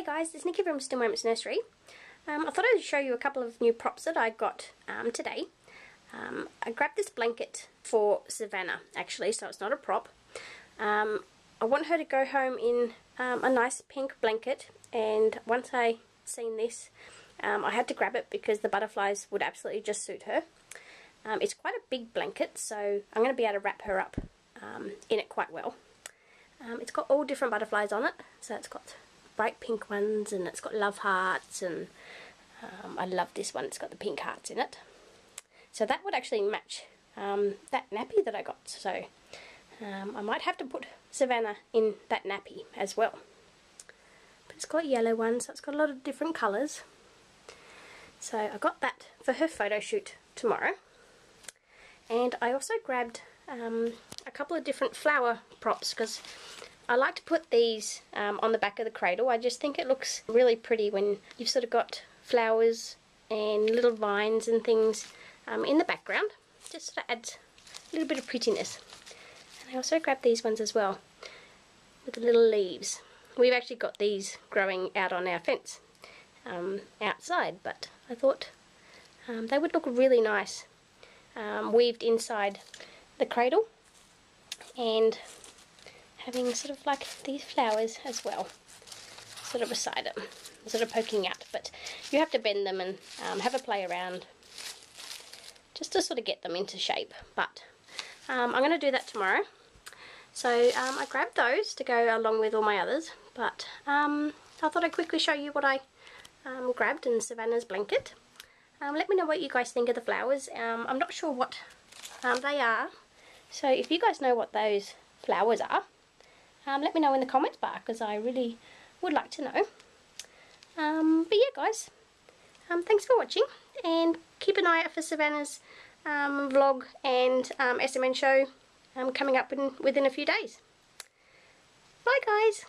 Hey guys, it's Nikki from Still Moments Nursery. Um, I thought I'd show you a couple of new props that I got um, today. Um, I grabbed this blanket for Savannah actually, so it's not a prop. Um, I want her to go home in um, a nice pink blanket and once I seen this um, I had to grab it because the butterflies would absolutely just suit her. it's quite a big blanket so I'm going to be able to wrap her up in it quite well. it's got all different butterflies on it, so it's got bright pink ones and it's got love hearts and um, I love this one, it's got the pink hearts in it. So that would actually match um, that nappy that I got. So um, I might have to put Savannah in that nappy as well. But it's got yellow ones, so it's got a lot of different colours. So I got that for her photo shoot tomorrow. And I also grabbed um, a couple of different flower props because I like to put these um, on the back of the cradle. I just think it looks really pretty when you've sort of got flowers and little vines and things um, in the background. Just sort of adds a little bit of prettiness. And I also grabbed these ones as well with the little leaves. We've actually got these growing out on our fence um, outside, but I thought um, they would look really nice um, weaved inside the cradle and having sort of like these flowers as well sort of beside them sort of poking out but you have to bend them and um, have a play around just to sort of get them into shape but um, I'm going to do that tomorrow. So um, I grabbed those to go along with all my others but um, I thought I'd quickly show you what I um, grabbed in Savannah's blanket. Um, let me know what you guys think of the flowers. I'm not sure what they are. So if you guys know what those flowers are um, let me know in the comments bar because I really would like to know. Um, but yeah guys, um, thanks for watching and keep an eye out for Savannah's um, vlog and SMN um, show um, coming up in, within a few days. Bye guys!